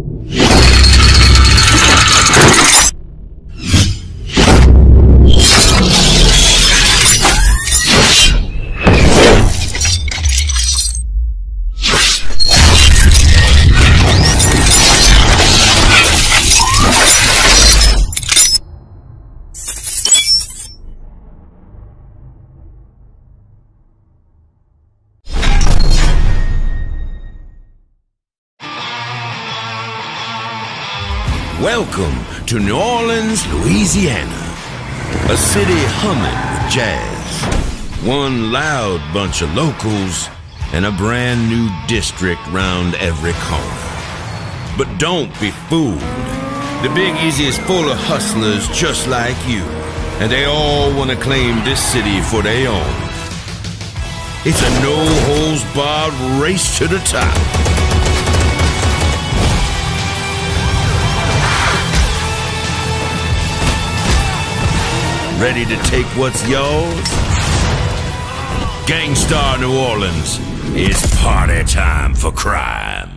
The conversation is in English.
Yeah. Welcome to New Orleans, Louisiana. A city humming with jazz. One loud bunch of locals and a brand new district round every corner. But don't be fooled. The Big Easy is full of hustlers just like you, and they all want to claim this city for their own. It's a no holds barred race to the top. Ready to take what's yours? Gangstar New Orleans, it's party time for crime.